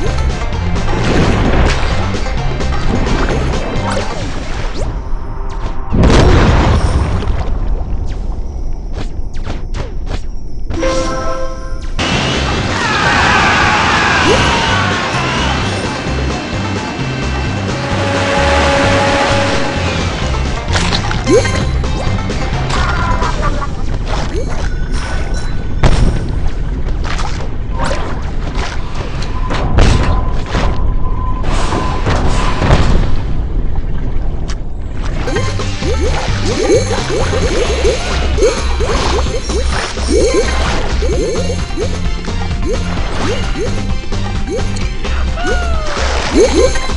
Yeah. Woo-hoo!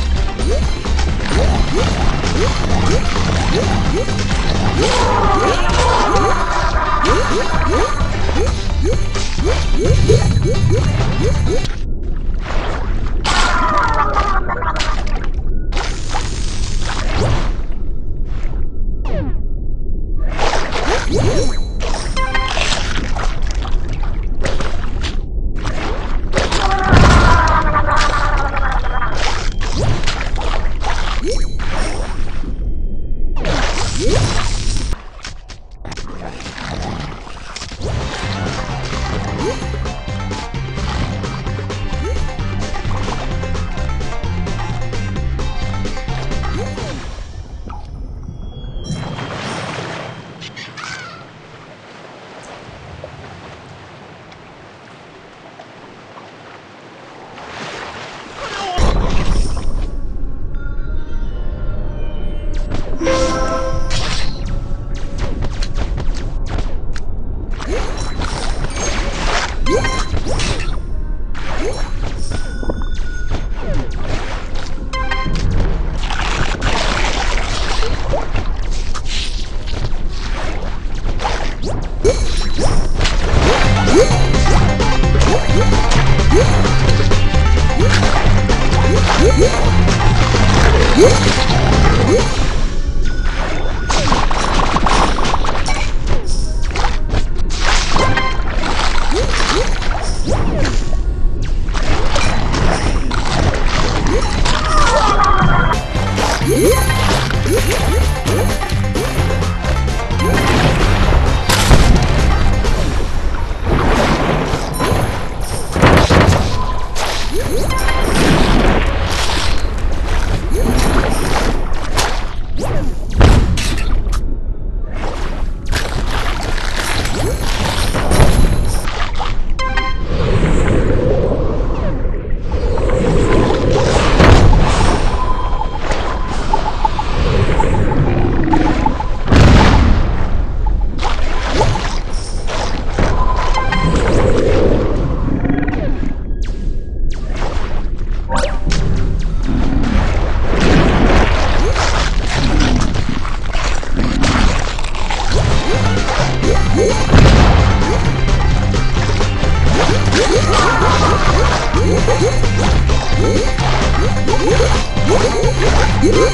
Woo!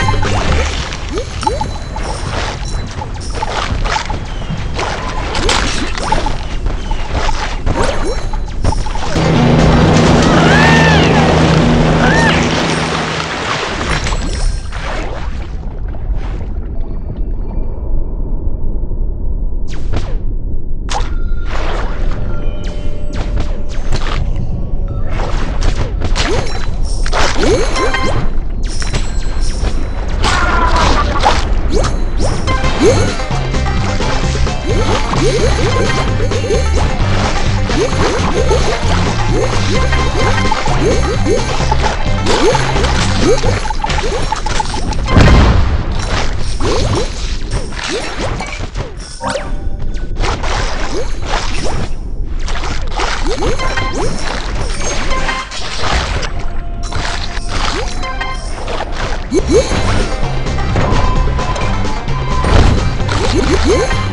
Yeah.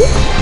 Woo!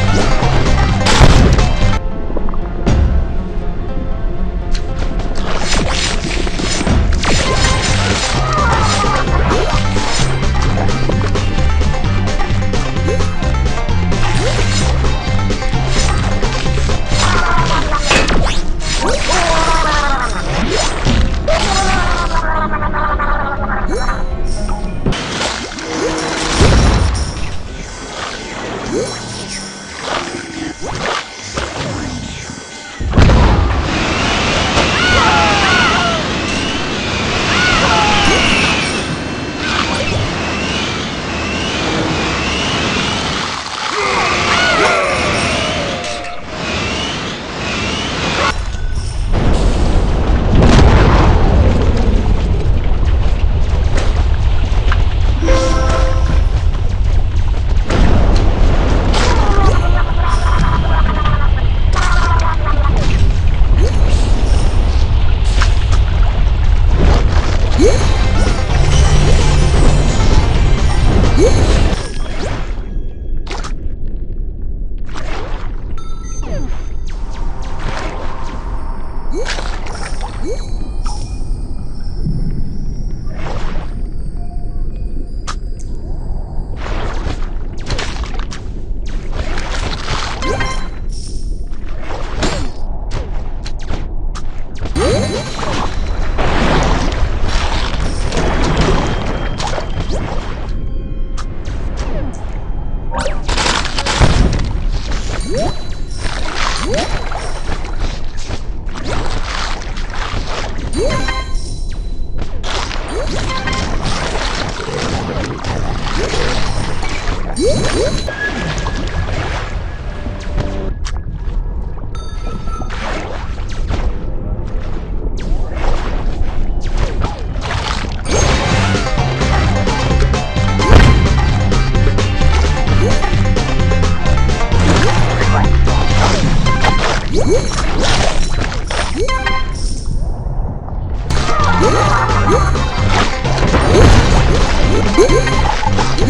Uh!